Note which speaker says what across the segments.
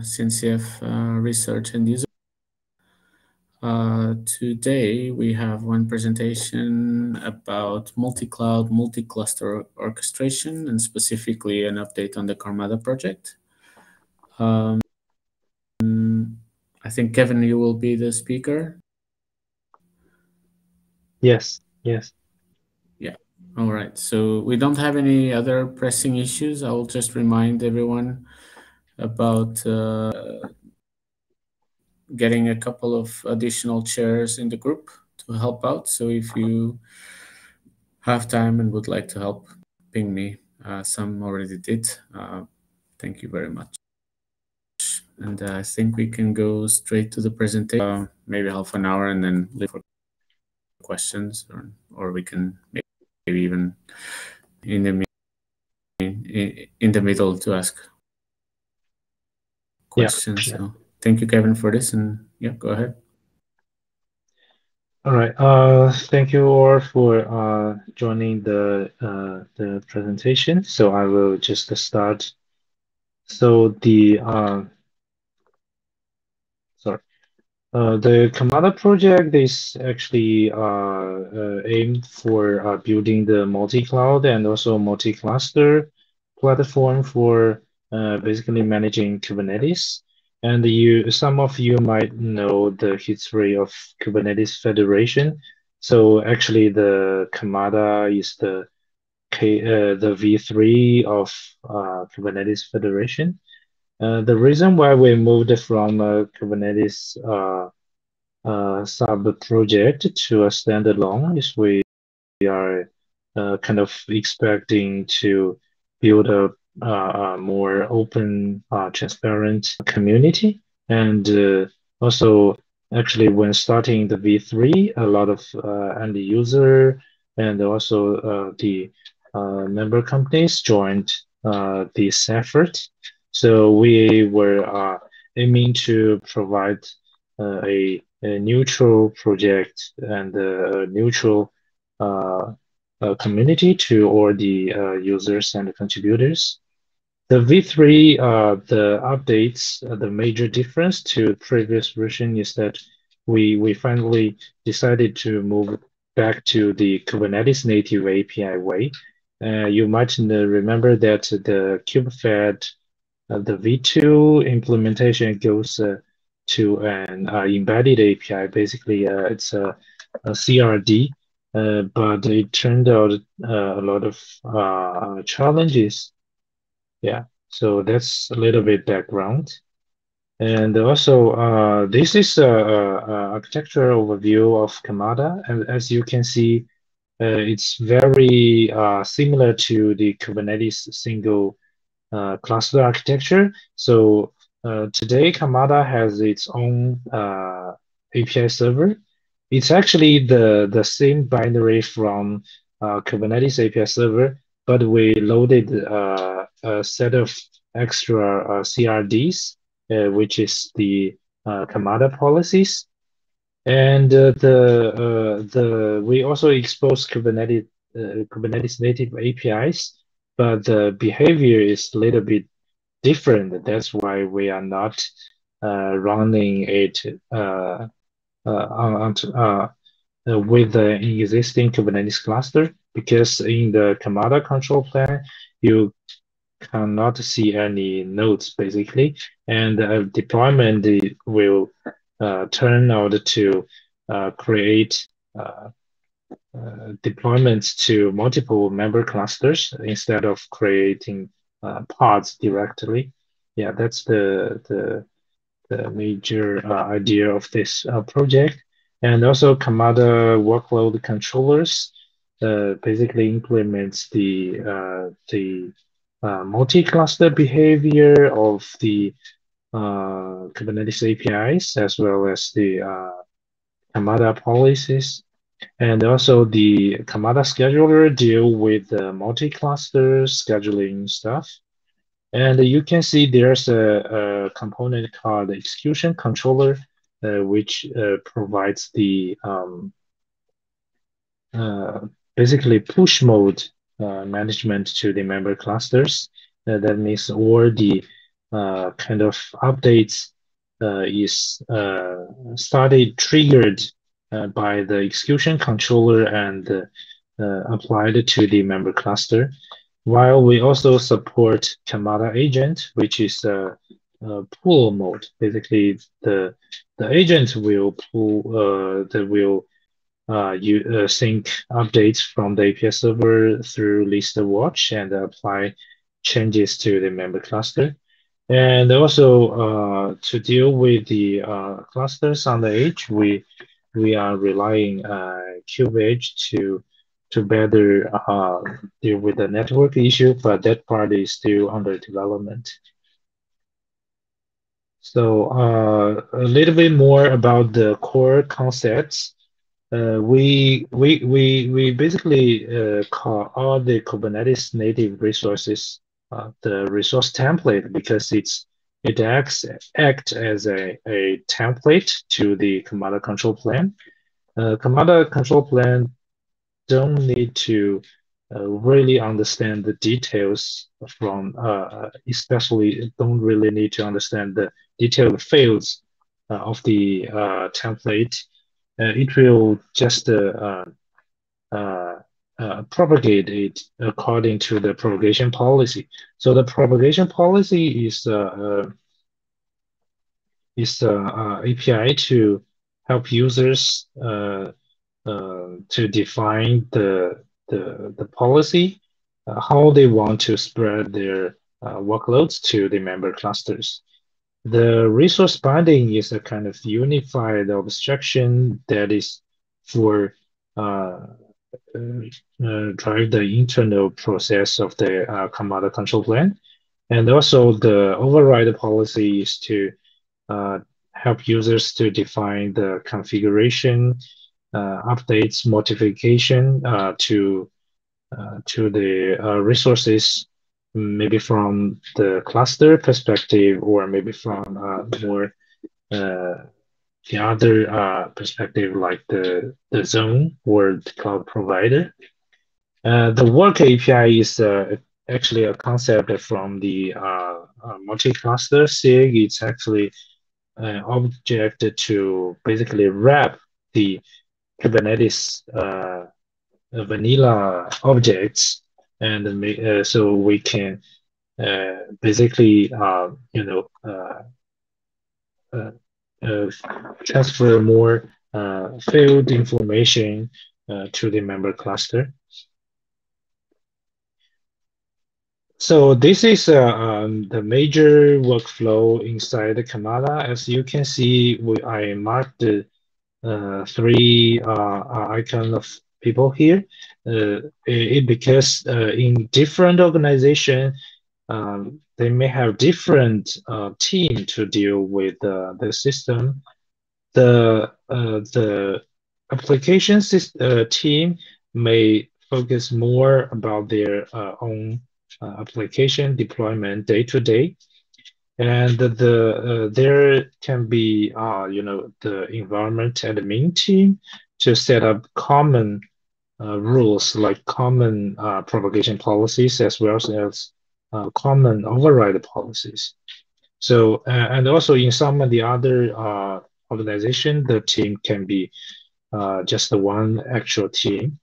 Speaker 1: CNCF uh, research and user. Uh, today we have one presentation about multi-cloud, multi-cluster orchestration and specifically an update on the Karmada project. Um, I think Kevin, you will be the speaker.
Speaker 2: Yes, yes.
Speaker 1: Yeah. All right. So we don't have any other pressing issues. I will just remind everyone about uh, getting a couple of additional chairs in the group to help out. So if you have time and would like to help, ping me. Uh, some already did. Uh, thank you very much. And uh, I think we can go straight to the presentation, uh, maybe half an hour, and then leave for questions, or, or we can maybe even in the in, in the middle to ask questions. Yeah. So thank you, Kevin, for this. And yeah, go ahead.
Speaker 2: All right. Uh, thank you all for uh, joining the uh, the presentation. So I will just start. So the uh, sorry, uh, the Karmada project is actually uh, uh, aimed for uh, building the multi-cloud and also multi-cluster platform for uh, basically managing Kubernetes. And you, some of you might know the history of Kubernetes Federation. So actually, the Karmada is the K, uh, the V3 of uh, Kubernetes Federation. Uh, the reason why we moved from a Kubernetes uh, uh, sub project to a standalone is we are uh, kind of expecting to build a uh, more open, uh, transparent community. And uh, also, actually, when starting the V3, a lot of uh, end user and also uh, the uh, member companies joined this effort. So we were aiming to provide a, a, neutral project and a neutral community to all the users and the contributors. The V3, uh, the updates, uh, the major difference to previous version is that we we finally decided to move back to the Kubernetes native API way. Uh, you might remember that the KubeFed, uh, the V2 implementation goes uh, to an uh, embedded API. Basically, it's a, a CRD, but it turned out a lot of challenges yeah, so that's a little bit background. And also, uh, this is a, a, architectural overview of Karmada. And as you can see, uh, it's very uh, similar to the Kubernetes single uh, cluster architecture. So uh, today, Karmada has its own uh, API server. It's actually the, the same binary from Kubernetes API server, but we loaded a set of extra uh, CRDs, uh, which is the uh, Karmada policies. And uh, the uh, the we also expose Kubernetes uh, Kubernetes native APIs, but the behavior is a little bit different. That's why we are not running it on, on with the existing Kubernetes cluster because in the Karmada control plan, you cannot see any nodes basically, and uh, deployment will uh, turn out to uh, create uh, uh, deployments to multiple member clusters instead of creating uh, pods directly. Yeah, that's the the, the major idea of this project. And also Karmada workload controllers basically implements the the uh, multi-cluster behavior of the uh, Kubernetes APIs as well as the uh, Karmada policies. And also the Karmada scheduler deal with the multi-cluster scheduling stuff. And you can see there's a, a component called execution controller, uh, which uh, provides the um, uh, basically push mode management to the member clusters. Uh, that means all the uh, kind of updates uh, is uh, started triggered uh, by the execution controller and uh, applied to the member cluster. While we also support Karmada agent, which is a, a pull mode. Basically, the the agent will pull uh, the will uh, you uh, sync updates from the API server through list watch and apply changes to the member cluster. And also uh, to deal with the uh, clusters on the edge, we we are relying uh, KubeEdge to to better uh, deal with the network issue, but that part is still under development. So uh, a little bit more about the core concepts. Uh, we we we we basically uh, call all the Kubernetes native resources uh, the resource template because it's it acts act as a, a template to the Karmada control plan. Uh, control plan don't need to uh, really understand the details from, uh, especially don't really need to understand the detailed fields uh, of the uh, template. Uh, it will just propagate it according to the propagation policy. So the propagation policy is is uh, API to help users uh, uh, to define the the, the policy, uh, how they want to spread their uh, workloads to the member clusters. The resource binding is a kind of unified abstraction that is for uh, drive the internal process of the uh, control plan. And also the override policy is to uh, help users to define the configuration uh, updates, modification uh, to uh, to the resources, maybe from the cluster perspective, or maybe from uh, more uh, the other uh, perspective, like the, the zone or the cloud provider. Uh, the work API is uh, actually a concept from the multi-cluster SIG. It's actually an object to basically wrap the Kubernetes uh, vanilla objects, and uh, so we can uh, basically, uh, you know, uh, transfer more field information to the member cluster. So this is uh, um, the major workflow inside the Karmada. As you can see, we, I marked uh, three uh, of people here. It because in different organization, um, they may have different team to deal with the system. The the application team may focus more about their own application deployment day to day and the uh, there can be uh, you know the environment admin team to set up common uh, rules like common uh, propagation policies as well as uh, common override policies so uh, and also in some of the other uh, organization the team can be uh, just the one actual team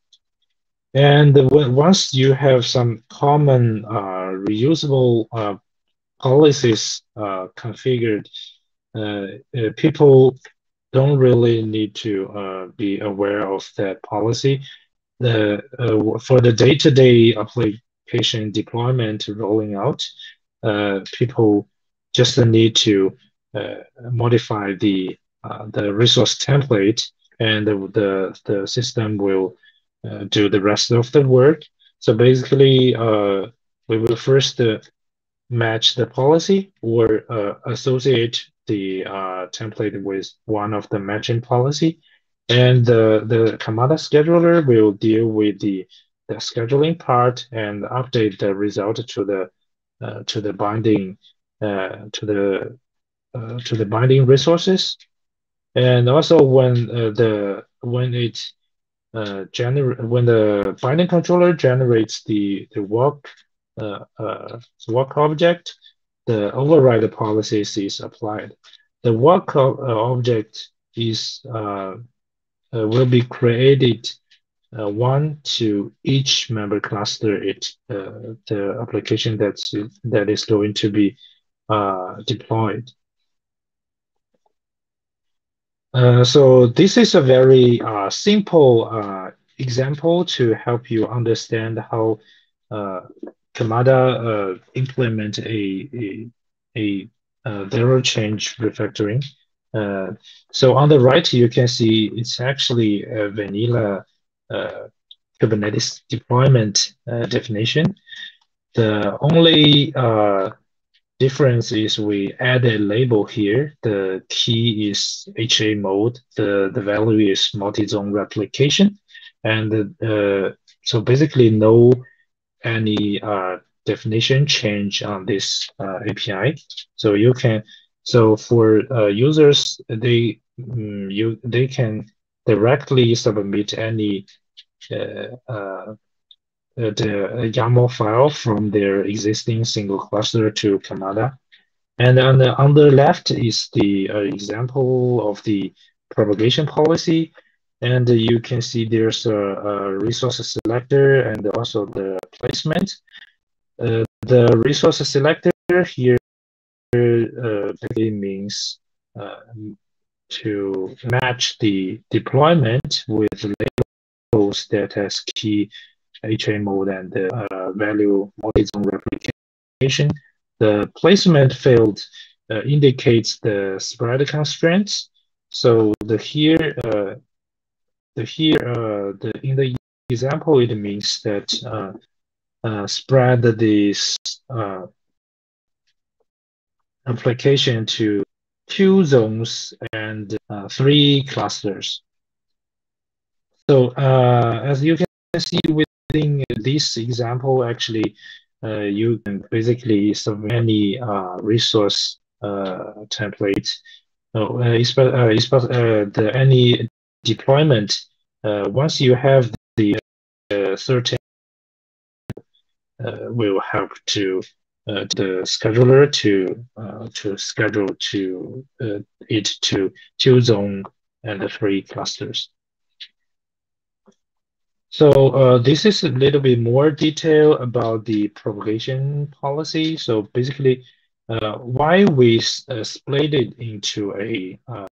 Speaker 2: and once you have some common uh, reusable uh, policies uh, configured, uh, uh, people don't really need to uh, be aware of that policy. The uh, for the day-to-day application deployment rolling out, uh, people just need to modify the the resource template, and the the, the system will do the rest of the work. So basically, we will first match the policy or uh, associate the uh, template with one of the matching policy. And the, the Karmada scheduler will deal with the, the scheduling part and update the result to the uh, to the binding uh, to the uh, to the binding resources. And also when uh, the when it uh, generate when the binding controller generates the the work uh, work object, the override policies is applied. The work object is will be created uh, one to each member cluster it uh, the application that's that is going to be uh, deployed. Uh, so this is a very uh, simple uh, example to help you understand how Karmada implement a, a, a zero change refactoring. So on the right, you can see it's actually a vanilla uh, Kubernetes deployment uh, definition. The only uh, difference is we add a label here. The key is HA mode. The, the value is multi-zone replication. And uh, so basically no any uh, definition change on this uh, API. So you can, so for uh, users, they um, you they can directly submit any uh, uh, the YAML file from their existing single cluster to Karmada. And on the, on the left is the uh, example of the propagation policy. And you can see there's a, a resource selector and also the placement. Uh, the resource selector here uh, means uh, to match the deployment with labels that has key HA mode and the uh, value multi-zone replication. The placement field indicates the spread constraints. So the here, uh, the here, uh, the in the example, it means that uh, spread this application to two zones and three clusters. So as you can see within this example, actually, uh, you can basically submit any uh, resource uh, template. Uh, uh, uh, the, any deployment, once you have the certain will help to the scheduler to uh, to schedule to uh, it to two zone and three clusters. So uh, this is a little bit more detail about the propagation policy. So basically, uh, why we uh, split it into a, uh,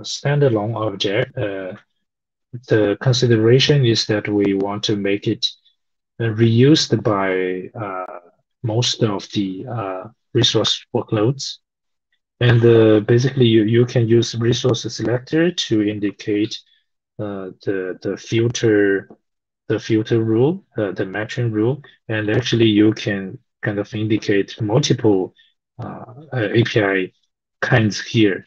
Speaker 2: standalone object, uh, the consideration is that we want to make it uh, reused by most of the resource workloads. And basically, you, you can use resource selector to indicate the, the filter the filter rule, uh, the matching rule, and actually you can kind of indicate multiple uh, uh API kinds here.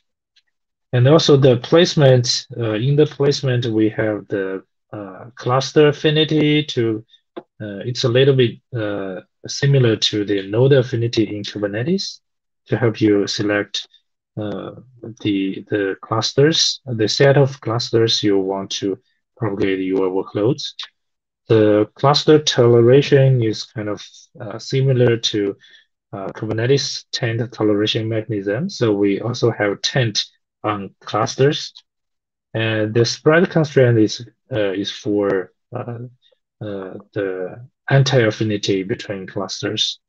Speaker 2: And also the placement, uh, in the placement, we have the uh, cluster affinity to, uh, it's a little bit similar to the node affinity in Kubernetes to help you select the, the clusters, the set of clusters you want to propagate your workloads. The cluster toleration is kind of uh, similar to uh, Kubernetes taint toleration mechanism. So we also have taint on clusters. And the spread constraint is, uh, is for uh, uh, the anti-affinity between clusters.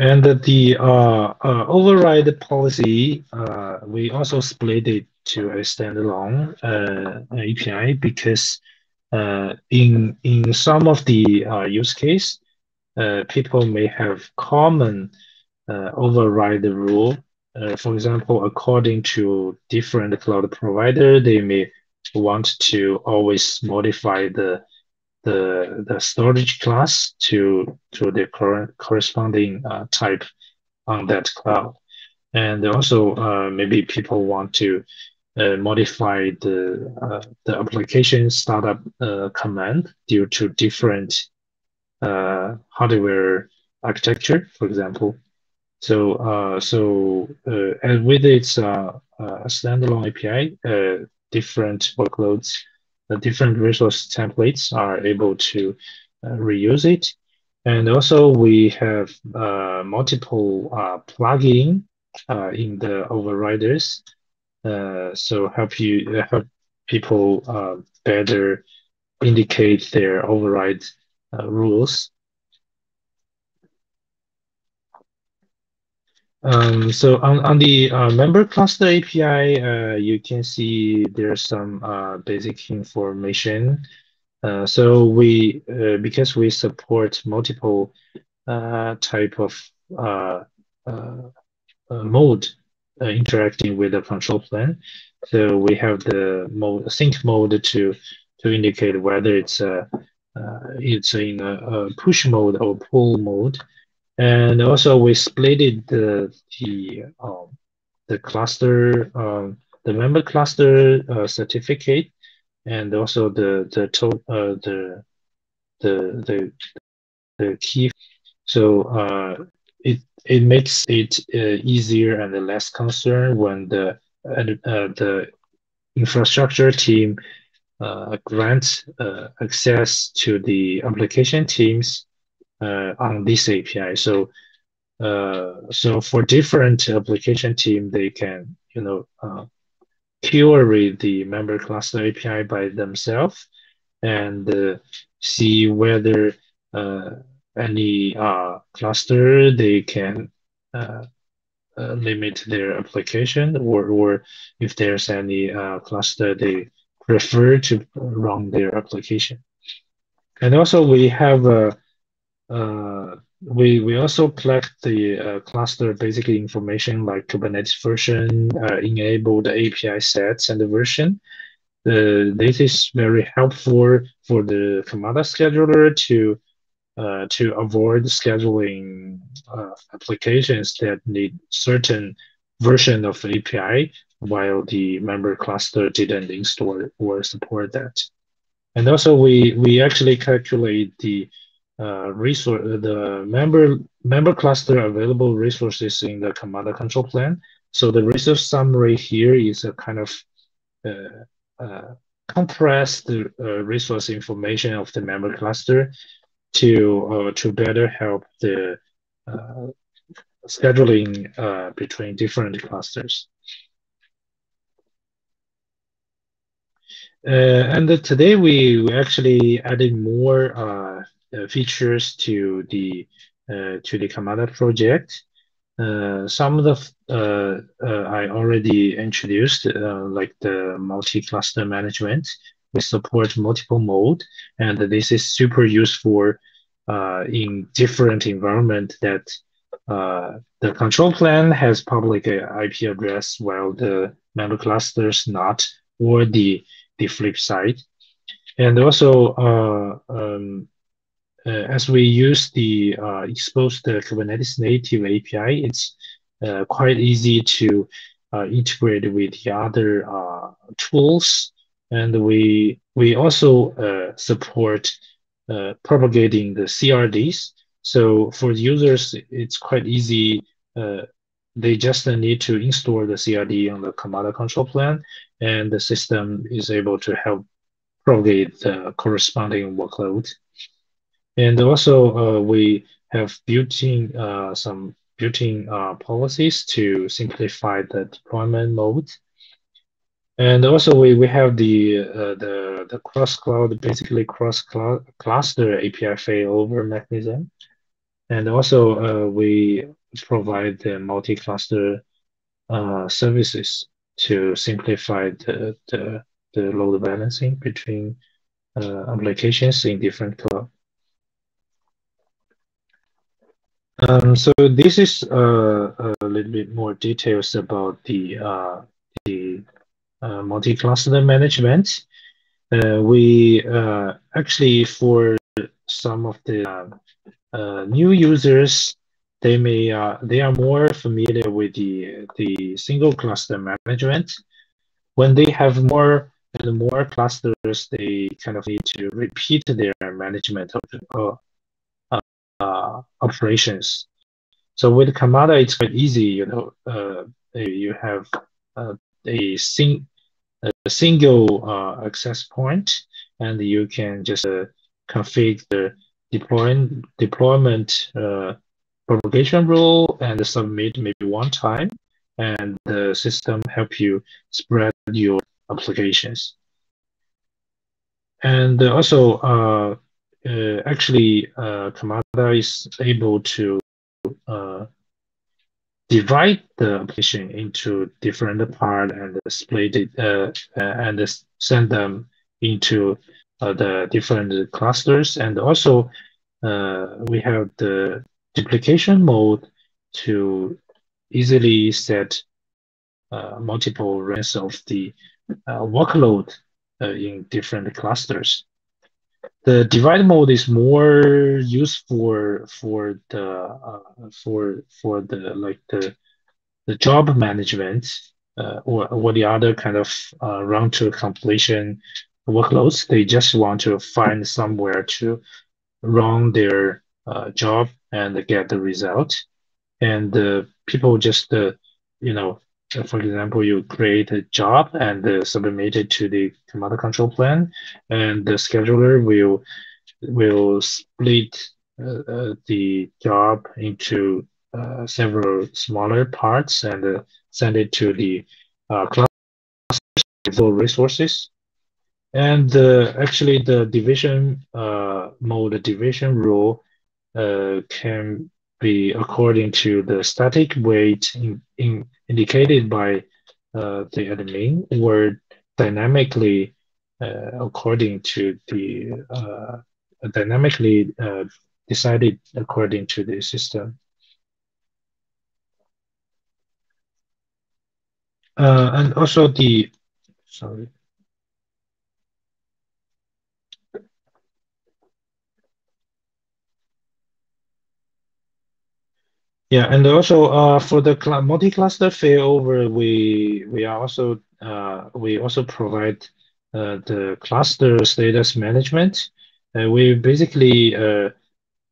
Speaker 2: And the uh, uh, override policy, uh, we also split it to a standalone uh, API because uh, in in some of the uh, use case, people may have common override rule. for example, according to different cloud provider, they may want to always modify the the the storage class to to the current corresponding uh, type on that cloud. And also uh, maybe people want to uh, modify the uh, the application startup uh, command due to different uh, hardware architecture, for example. So so and with its standalone API, different workloads different resource templates are able to uh, reuse it. And also we have uh, multiple uh, plugin uh, in the overriders. So help you help people better indicate their override rules. Um, so on, on the uh, member cluster API, uh, you can see there's some uh, basic information. Uh, so we, uh, because we support multiple uh, type of mode interacting with the control plane, so we have the mode sync mode to to indicate whether it's a it's in a, a push mode or pull mode. And also we split it, the the um, the cluster um, the member cluster uh, certificate and also the the to, uh, the the the the key. So uh, it it makes it uh, easier and less concern when the uh, the infrastructure team uh, grants uh, access to the application teams uh, on this API. So, uh, so for different application team, they can, you know, uh, query the member cluster API by themselves and uh, see whether uh, any uh, cluster they can uh, uh, limit their application or, or if there's any uh, cluster they prefer to run their application. And also we have a uh, we we also collect the uh, cluster basic information like Kubernetes version, uh, enabled API sets, and the version. Uh, this is very helpful for the Karmada scheduler to uh, to avoid scheduling uh, applications that need certain version of API while the member cluster didn't install or support that. And also we we actually calculate the uh, resource the member member cluster available resources in the Karmada control plan. So the resource summary here is a kind of uh, uh, compressed uh, resource information of the member cluster to uh, to better help the uh, scheduling uh, between different clusters. Uh, and today we, we actually added more uh, uh, features to the uh, to the Karmada project. Uh, some of the I already introduced, like the multi-cluster management. We support multiple mode, and this is super useful in different environment that uh, the control plane has public IP address while the member clusters not, or the, the flip side. And also, uh, um, uh, Uh, as we use the uh, expose the Kubernetes native API, it's uh, quite easy to uh, integrate with the other uh, tools. And we we also support propagating the CRDs. So for the users, it's quite easy. they just need to install the CRD on the Karmada control plane, and the system is able to help propagate the corresponding workload. And also, uh, we have built-in uh, some built-in uh, policies to simplify the deployment mode. And also, we, we have the uh, the the cross cloud, basically cross cloud cluster API failover mechanism. And also, uh, we provide the multi-cluster uh, services to simplify the, the, the load balancing between applications in different cloud. Um, so this is uh, a little bit more details about the uh, the uh, multi-cluster management. Uh, we uh, actually for some of the uh, new users, they may they are more familiar with the the single cluster management. When they have more and more clusters, they kind of need to repeat their management of, uh, operations. So with Karmada, it's quite easy. You know, uh, you have uh, a, sing a single uh, access point, and you can just uh, configure the deploying deployment uh, propagation rule and submit maybe one time, and the system help you spread your applications. And also, uh, uh, actually, uh, Karmada is able to uh, divide the application into different part and split it uh, and send them into uh, the different clusters. And also, uh, we have the duplication mode to easily set uh, multiple runs of the uh, workload uh, in different clusters. The divide mode is more used for for the uh, for for the like the the job management uh, or or the other kind of uh, run to completion workloads. They just want to find somewhere to run their uh, job and get the result. And uh, people just uh, you know for example, you create a job and uh, submit it to the Karmada control plan, and the scheduler will will split uh, uh, the job into uh, several smaller parts and uh, send it to the uh, cluster resources. And actually, the division mode division rule can be according to the static weight in, in indicated by uh, the admin or dynamically uh, according to the uh, dynamically uh, decided according to the system. Uh, and also the, sorry. Yeah, and also uh, for the multi-cluster failover, we we are also uh, we also provide uh, the cluster status management. Uh, we basically uh,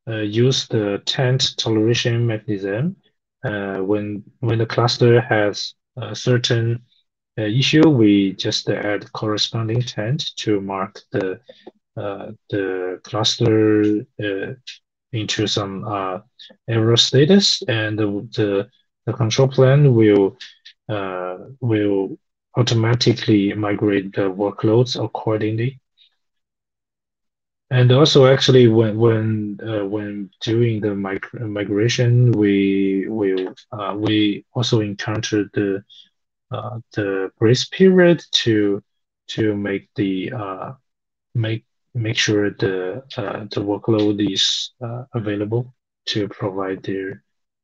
Speaker 2: uh, use the taint toleration mechanism when when the cluster has a certain issue, we just add corresponding taint to mark the the cluster into some uh, error status, and the, the, control plan will uh, will automatically migrate the workloads accordingly. And also, actually, when when uh, when doing the mig migration, we will uh, we also encounter the uh, the grace period to to make the uh, make make sure the uh, the workload is uh, available to provide their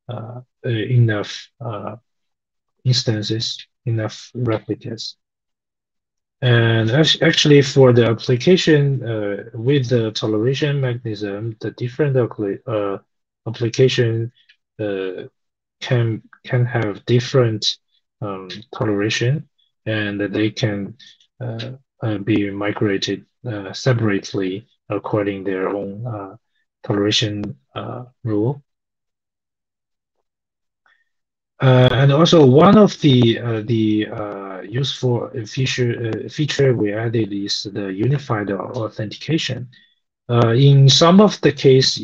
Speaker 2: uh, uh enough uh, instances, enough replicas. And actually, for the application uh, with the toleration mechanism, the different application can can have different um, toleration, and they can uh be migrated uh, separately according their own uh, toleration uh, rule. Uh, and also one of the uh, the uh, useful feature feature we added is the unified authentication. in some of the case,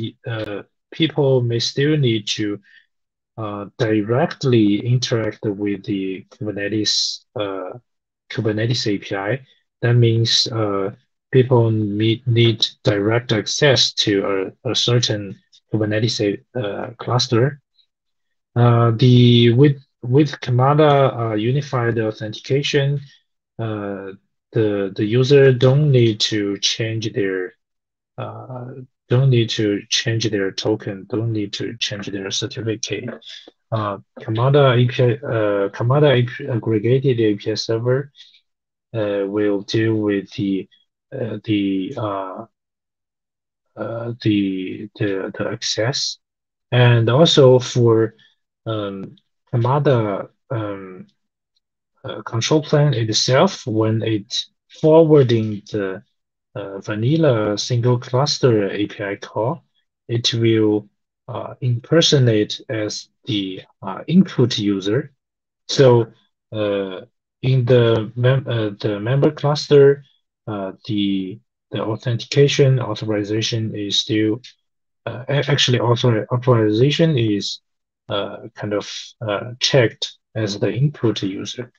Speaker 2: people may still need to directly interact with the Kubernetes Kubernetes API. That means people need, need direct access to a, a certain Kubernetes uh, cluster. Uh, the with with Karmada uh, unified authentication, uh, the the user don't need to change their uh, don't need to change their token, don't need to change their certificate. Uh, Karmada API, Karmada aggregated API server will deal with the the uh, uh, the the the access, and also for um, Karmada um, control plan itself when it forwarding the uh, vanilla single cluster API call, it will uh, impersonate as the uh, input user. So in the mem the member cluster, uh, the the authentication authorization is still uh, actually author authorization is uh, kind of uh, checked as the input user.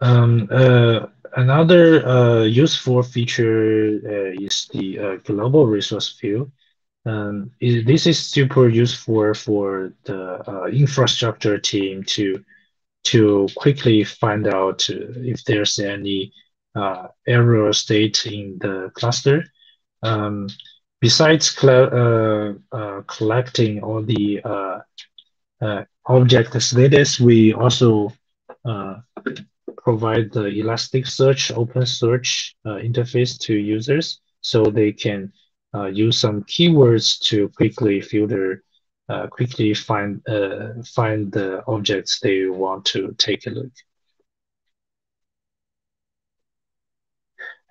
Speaker 2: Um, uh, another uh, useful feature is the global resource view. Um, it, this is super useful for the infrastructure team to to quickly find out if there's any uh, error state in the cluster. Um, besides collecting all the object status, we also provide the Elasticsearch OpenSearch uh, interface to users so they can uh, use some keywords to quickly filter, uh, quickly find uh, find the objects they want to take a look.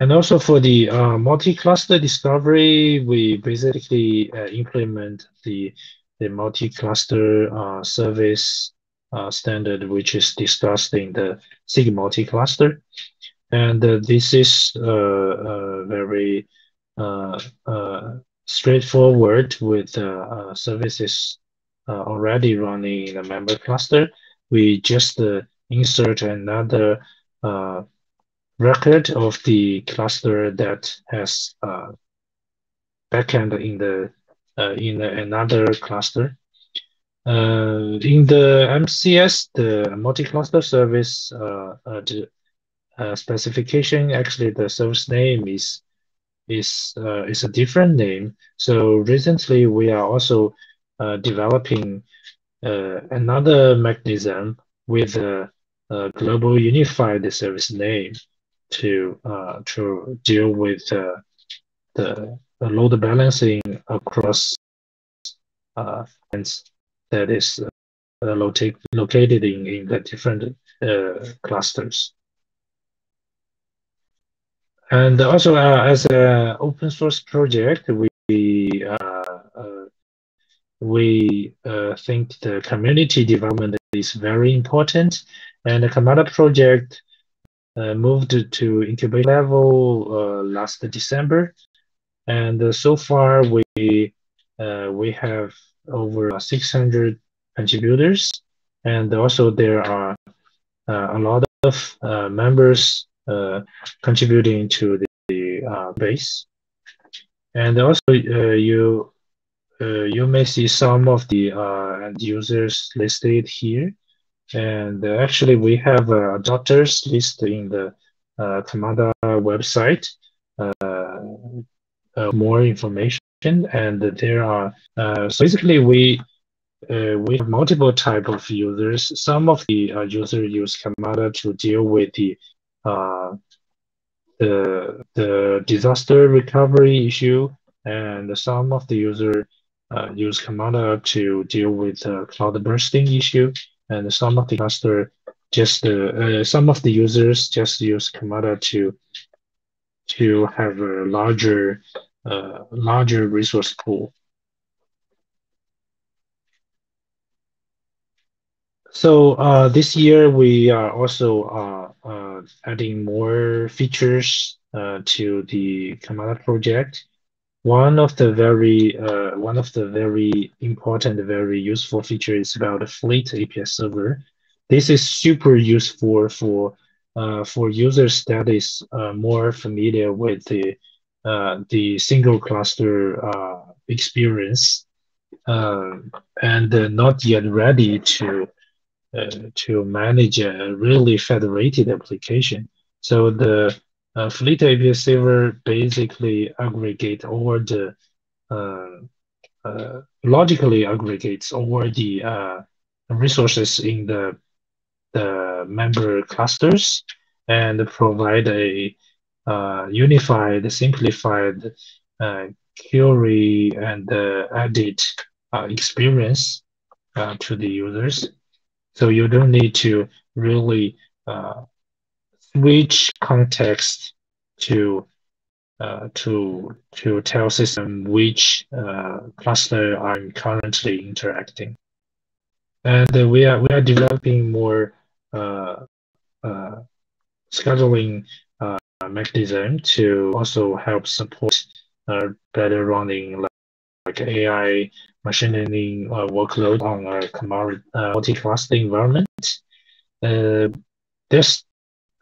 Speaker 2: And also for the uh, multi-cluster discovery, we basically uh, implement the the multi-cluster service uh, standard, which is discussed in the SIG multi-cluster. And uh, this is uh, uh very uh, uh, straightforward with services already running in a member cluster. We just insert another record of the cluster that has backend in the in another cluster uh, in the MCS, the multi-cluster service uh, uh, the, uh, specification, actually the service name is is uh, is a different name. So recently we are also uh, developing uh, another mechanism with a, a, global unified service name to uh, to deal with uh, the, the load balancing across uh, that is uh, located in, in the different uh, clusters. And also, uh, as an open source project, we uh, uh, we uh, think the community development is very important. And the Karmada project moved to incubation level last December, and so far we we have over 600 contributors, and also there are uh, a lot of uh, members uh, contributing to the, the base. And also you you may see some of the end users listed here. And actually, we have adopters listed in the uh, Karmada website. Uh, uh, more information and there are uh, so basically we uh, we have multiple type of users. Some of the uh, users use Karmada to deal with the uh, the the disaster recovery issue, and some of the user uh, use Karmada to deal with the cloud bursting issue, and some of the cluster just uh, some of the users just use Karmada to to have a larger uh, larger resource pool. So uh, this year we are also uh, uh, adding more features uh, to the Karmada project. One of the very uh, one of the very important, very useful features about the Fleet API server. This is super useful for uh, for users that is more familiar with the the single cluster experience and not yet ready to to manage a really federated application. So the uh, Fleet API server basically aggregate all the uh, uh, logically aggregates all the uh, resources in the the member clusters and provide a uh, unified, simplified uh, query and uh, edit uh, experience uh, to the users. So you don't need to really uh, switch context to uh, to to tell system which uh, cluster I'm currently interacting. And uh, we are we are developing more uh, uh, scheduling mechanism to also help support better running like, like AI machine learning uh, workload on uh, a uh, multi-cluster environment. there's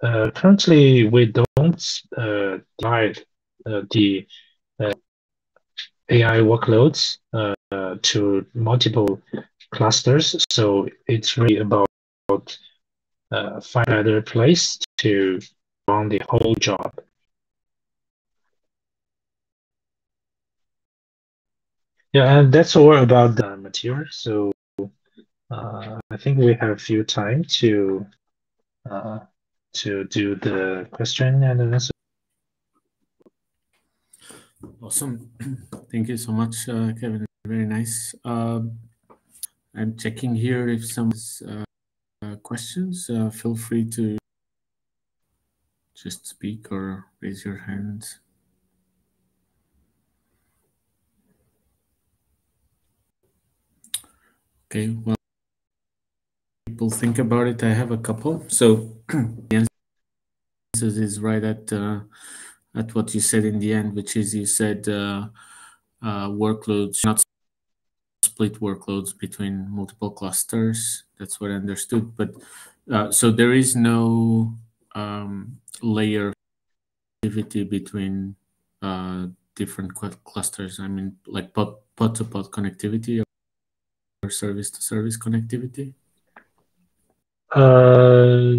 Speaker 2: currently we don't divide the AI workloads uh, to multiple clusters. So it's really about uh, find other place to run the whole job. Yeah, and that's all about the material. So uh, I think we have a few time to uh, to do the question and answer.
Speaker 1: Awesome. Thank you so much, uh, Kevin. Very nice. Uh, I'm checking here if some uh, uh, questions. Uh, feel free to just speak or raise your hand. Okay, well, people think about it. I have a couple. So the answer is right at uh, at what you said in the end, which is you said uh, uh, workloads, not split workloads between multiple clusters. That's what I understood. But uh, so there is no um, layer activity between uh, different clusters. I mean, like pod, pod to pod connectivity service to service connectivity.
Speaker 2: Uh,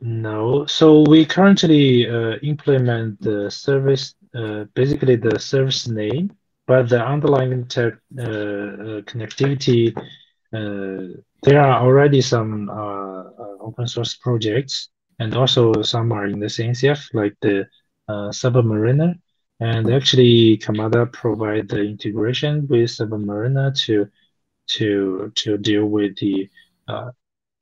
Speaker 2: no. So we currently uh, implement the service, uh, basically the service name, but the underlying uh, uh, connectivity, uh, there are already some open source projects, and also some are in the CNCF, like the Submariner. And actually, Karmada provide the integration with Submariner to to to deal with the uh,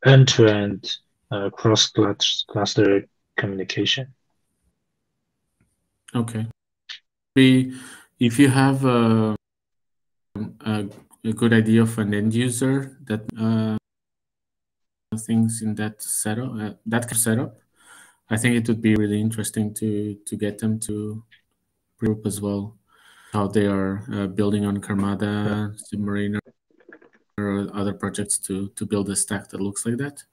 Speaker 2: end-to-end uh, cross-cluster communication.
Speaker 1: Okay. Be if you have a, a, a, good idea of an end user that uh, things in that setup, uh, that setup, I think it would be really interesting to to get them to group as well how they are uh, building on Karmada, Submariner, or other projects to to build a stack that looks like that?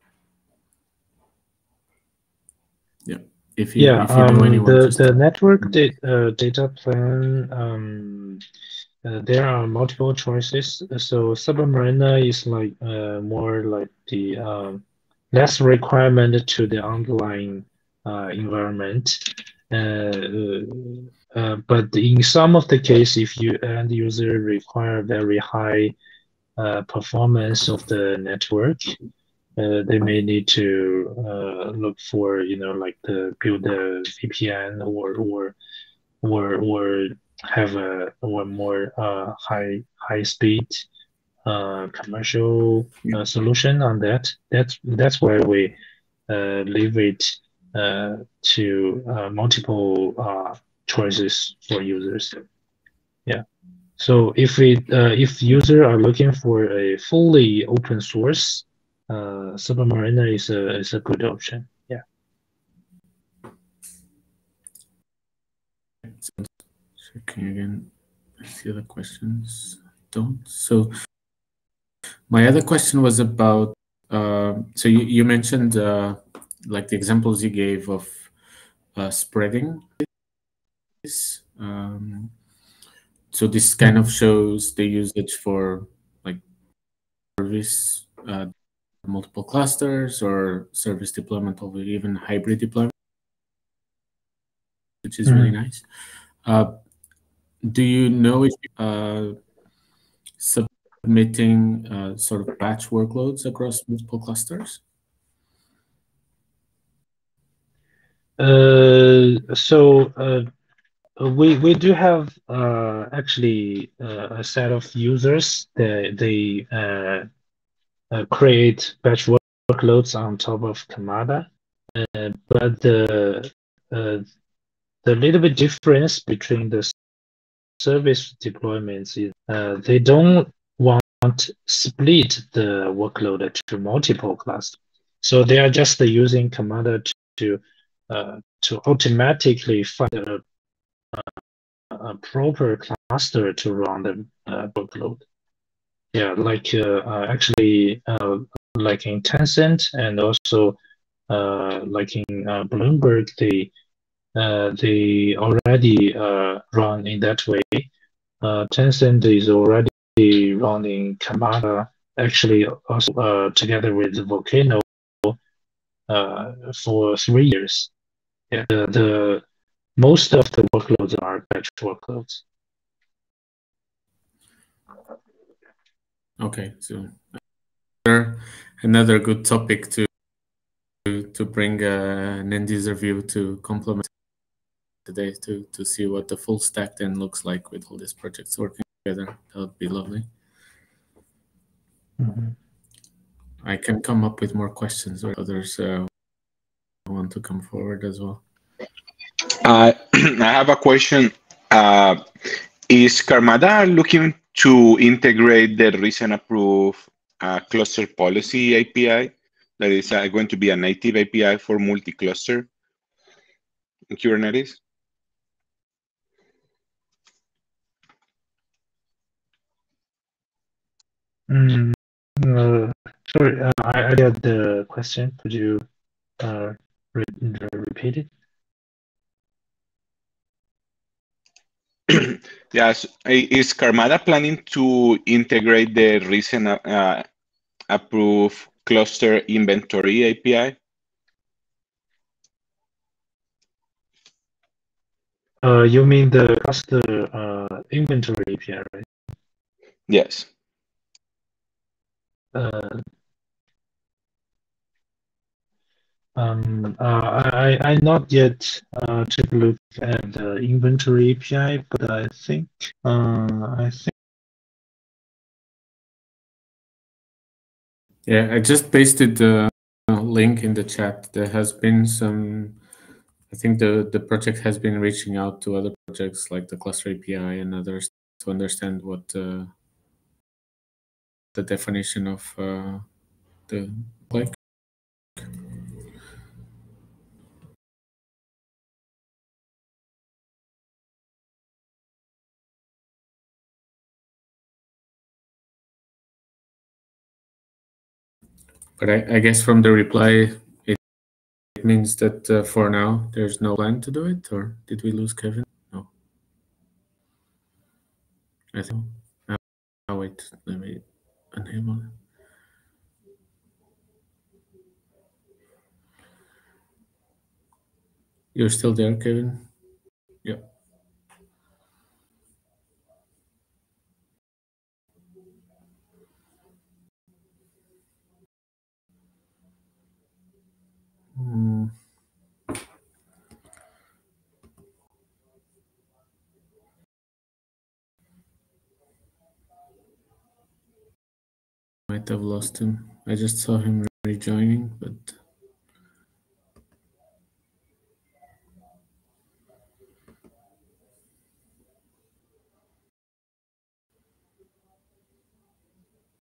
Speaker 1: Yeah.
Speaker 2: If you, yeah, if you um, the, the network da uh, data plane, um, uh, there are multiple choices. So Submariner is like uh, more like the um, less requirement to the underlying uh, environment. Uh, uh, but in some of the case, if you end user require very high uh, performance of the network, uh, they may need to uh, look for you know like the build a VPN or or or or have a or more uh, high high speed uh, commercial uh, solution on that. That's that's where we uh, leave it uh, to uh, multiple uh, choices for users. So if we uh, if users are looking for a fully open source, uh, Submariner is a is a good option. Yeah.
Speaker 1: Checking again. See other questions. Don't. So my other question was about. Uh, so you, you mentioned uh, like the examples you gave of uh, spreading. Um, so this kind of shows the usage for like service uh, multiple clusters or service deployment or even hybrid deployment which is mm -hmm. really nice uh, do you know if uh, submitting uh, sort of batch workloads across multiple clusters
Speaker 2: uh, so uh, we we do have uh, actually uh, a set of users that they uh, uh create batch workloads on top of Karmada, uh, but the the little bit difference between the service deployments is they don't want split the workload to multiple clusters, so they are just using Karmada to uh, to automatically find a, a, proper cluster to run the uh, workload. Yeah, like uh, uh, actually, uh, like in Tencent and also like in Bloomberg, they they already run in that way. Tencent is already running Karmada actually also together with Volcano uh, for three years. Yeah, the, the most of the workloads are batch workloads.
Speaker 1: Okay, so another good topic to to, to bring uh, an end user view to complement today to to see what the full stack then looks like with all these projects working together. That would be lovely.
Speaker 2: Mm -hmm.
Speaker 1: I can come up with more questions or others uh, want to come forward as well.
Speaker 3: Uh, I have a question. Uh, is Karmada looking to integrate the recent approved uh, cluster policy API? That is uh, going to be a native API for multi-cluster in Kubernetes?
Speaker 2: Mm, uh, sorry, I, I got the question. Could you uh, re repeat it?
Speaker 3: yes, is Karmada planning to integrate the recent uh, approved cluster inventory API?
Speaker 2: Uh, you mean the cluster uh, inventory API, right?
Speaker 3: Yes.
Speaker 2: Uh, um, uh, I I not yet uh, took a look at the inventory API, but I think uh, I think.
Speaker 1: Yeah, I just pasted the link in the chat. There has been some. I think the the project has been reaching out to other projects like the cluster API and others to understand what uh, the definition of uh, the like. But I, I guess from the reply, it, it means that uh, for now there's no plan to do it, or did we lose Kevin? No. I think. Oh, wait, let me enable it. You're still there, Kevin? Yeah. Might have lost him. I just saw him rejoining, but